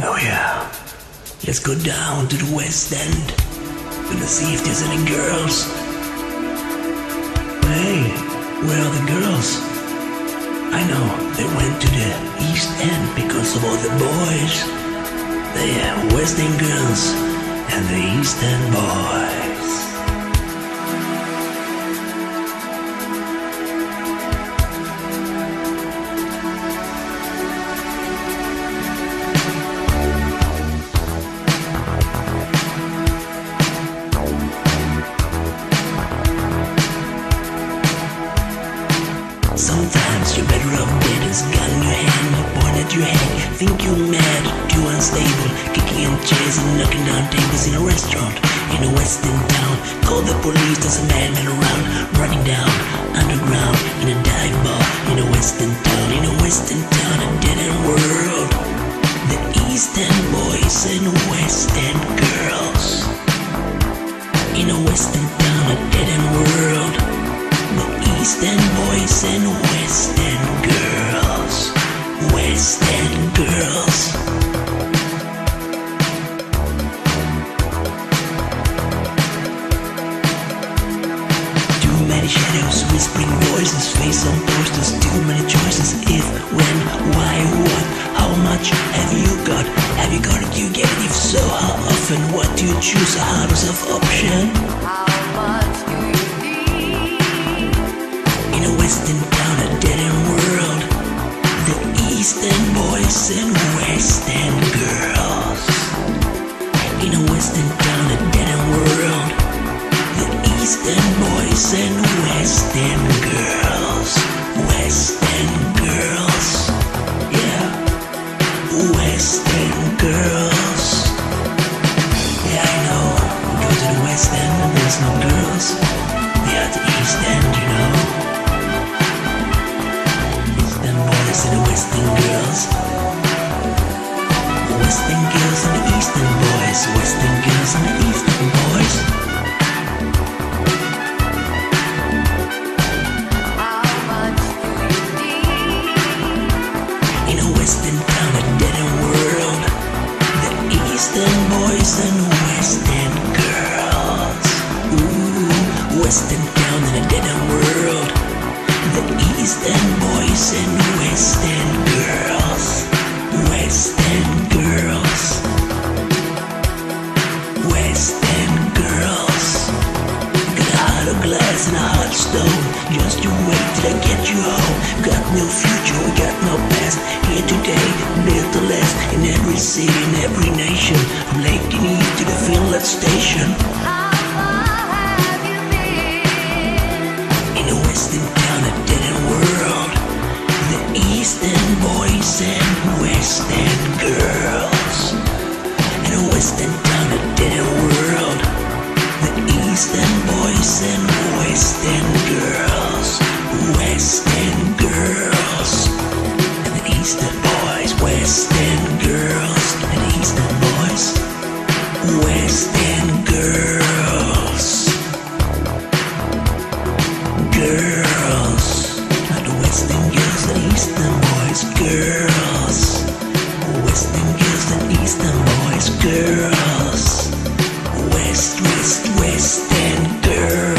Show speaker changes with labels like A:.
A: Oh yeah. Let's go down to the West End. Gonna see if there's any girls. Hey, where are the girls? I know they went to the East End because of all the boys. They are West End girls and the East End boys. You're better off dead as gun in your hand, point at your head. Think you're mad, too unstable, kicking in chairs and knocking down tables in a restaurant in a West End town. Call the police, there's a madman around, running down underground in a dive bar in a West End town, in a West End town, a dead end world. The East End boys and West End girls. In a West End town, a dead end world. East End boys and West End girls. West End girls. Too many shadows, whispering voices, face on posters, too many choices. If, when, why, what, how much have you got? Have you got it? You get it? If so, how often? What do you choose? A hardest of option? Eastern boys and West End girls. In a West End town, a dead end world. The East End boys and West End girls. West End girls. Yeah. West End girls. Yeah, I know. Go to the west end there's no girls. We are the east end, you know. Western girls. West End girls and East End boys. West End girls and the East End boys. In a West End town, a dead end world. The East End boys and West End girls. Ooh, West End town in a. The East End boys and West End girls. West End girls. West End girls. Got a heart of glass and a hot stone. Just you wait till I get you home. Got no future, we got no past. Here today, built to last in every city, in every nation. From Lake Geneva to the Finland station. Western boys and West End girls. In a West End town, a dinner world. The East End boys and West End girls. West End girls. And the East End boys, Western West, West, and girl.